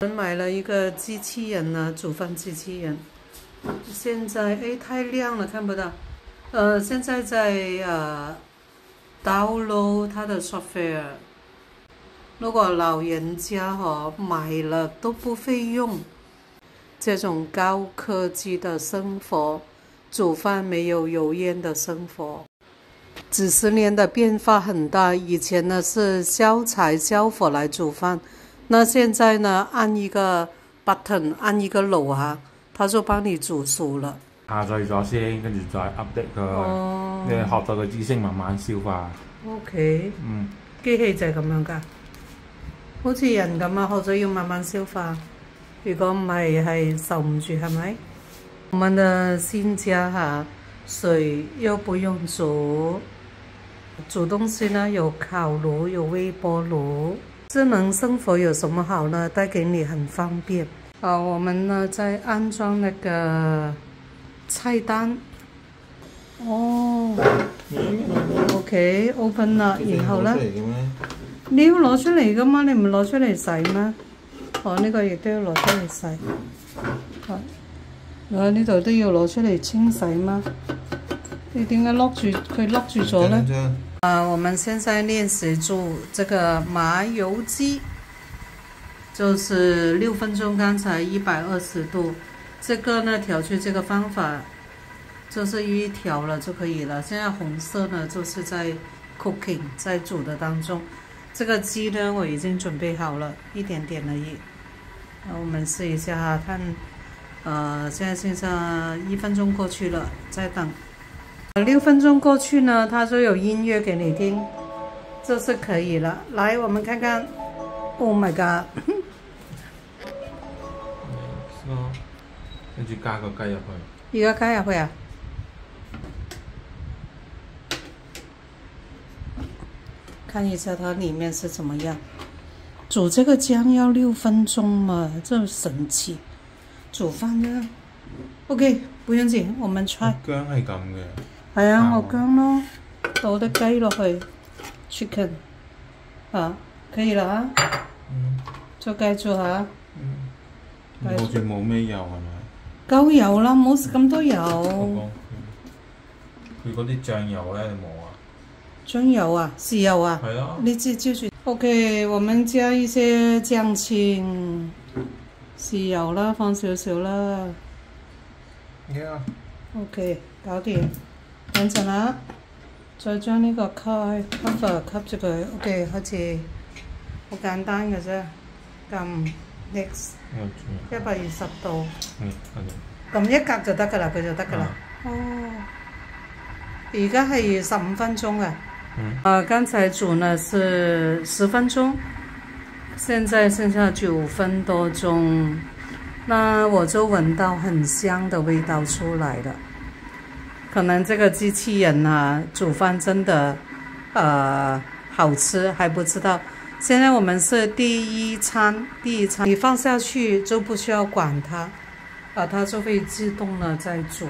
我们买了一个机器人呢，煮饭机器人。现在哎，太亮了，看不到。呃，现在在呃 download 它的 software。如果老人家哈买了都不会用，这种高科技的生活，煮饭没有油烟的生活。几十年的变化很大，以前呢是烧柴烧火来煮饭，那现在呢按一个 button，按一个钮啊，它就帮你煮熟了。下載咗先，跟住再 update 佢，你學到嘅知識慢慢消化。OK，嗯，機器就係咁樣㗎，好似人咁啊，學咗要慢慢消化。如果唔係係受唔住，係咪？我們的新家哈，水又不用煮。煮东西呢，有烤炉，有微波炉。智能生活有什么好呢？带给你很方便。啊，我们呢在安装那个菜单。哦，OK，open 啦，然後呢？你要攞出嚟噶嘛？你唔攞出嚟洗咩？哦，呢個亦都要攞出嚟洗。啊，我呢度都要攞出嚟清洗吗？你點解 lock 住佢 lock 住咗呢？啊，我们现在练习做这个麻油鸡，就是六分钟，刚才一百二十度。这个呢，调去这个方法，就是一调了就可以了。现在红色呢，就是在 cooking，在煮的当中。这个鸡呢，我已经准备好了，一点点而已。那我们试一下哈，看，呃，现在现在一分钟过去了，再等。六分钟过去呢，他说有音乐给你听，这是可以了。来，我们看看。Oh my god！跟住加个鸡入去。而家加入去啊？看一下它里面是怎么样。煮这个姜要六分钟嘛，这神奇。煮饭呢？OK，不用紧，我们 try。姜系咁嘅。系啊，我姜咯，倒啲鸡落去，chicken，啊，可以啦吓，嗯，再继续吓，嗯，好似冇咩油系咪？够油啦，冇咁多油。佢嗰啲酱油咧，你冇啊？酱油啊，豉油啊，系啊，你自照住。OK，我们加一些酱青，豉油啦，放少少啦。Yeah。OK，搞掂。等陣啦，再將呢個蓋 cover 吸住佢，OK 開始，好簡單嘅啫，撳 next. 一百二十度，撳一格就得㗎啦，佢就得㗎啦。哦，而家係十五分鐘啊。呃，剛才煮呢是十分鐘，現在剩下九分多鐘，那我就聞到很香的味道出來了。可能这个机器人啊，煮饭真的，呃，好吃还不知道。现在我们是第一餐，第一餐你放下去就不需要管它，啊，它就会自动的在煮，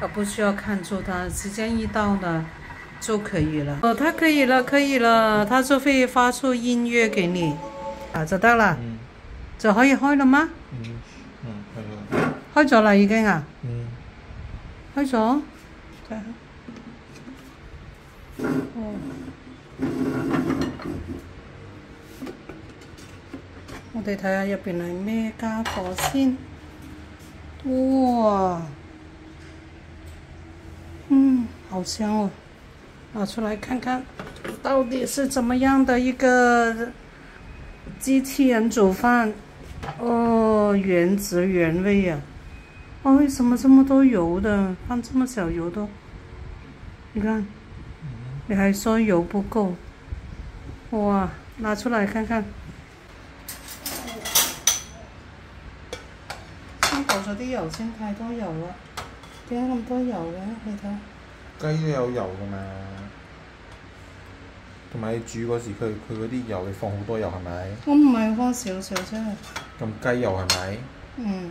啊，不需要看住它，时间一到呢就可以了。哦，它可以了，可以了，它就会发出音乐给你，啊，就得啦，就可以开了吗？嗯，嗯，开了。开咗啦，已经啊。嗯。开咗，我哋睇下入边系咩家伙先。哇，嗯，好香哦！拿出来看看，到底是怎么样的一个机器人煮饭？哦，原汁原味呀！哦，为什么这么多油的？放这么少油都？你看，你还说油不够？哇，拿出来看看。先倒咗啲油先，太多油啦！点解咁多油嘅？你睇。鸡都有油噶嘛？同埋你煮嗰时，佢佢嗰啲油，你放好多油系咪？我唔系放少少啫。咁鸡油系咪？嗯。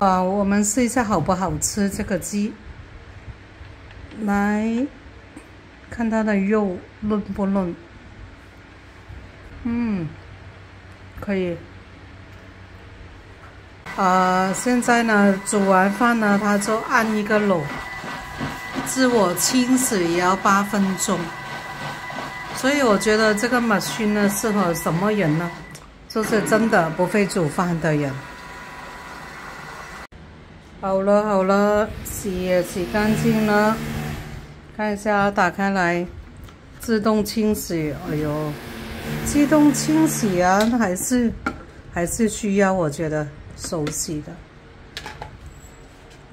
啊，我们试一下好不好吃这个鸡，来看它的肉嫩不嫩。嗯，可以。啊，现在呢，煮完饭呢，他就按一個鈕，自我清洗也要八分钟。所以我觉得这个麦君呢，适合什么人呢？就是真的不会煮饭的人。好了好了，洗也洗干净了，看一下，打开来，自动清洗。哎呦，自动清洗啊，那还是还是需要，我觉得。手洗的，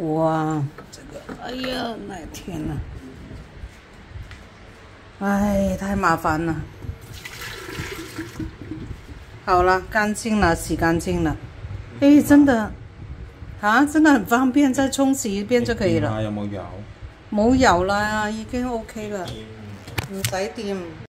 哇，这个，哎呀，那天呐，哎，太麻烦了。好了，干净了，洗干净了。哎，真的，啊，真的很方便，再沖洗一遍就可以啦。有冇油？冇油啦，已經 OK 啦，唔使掂。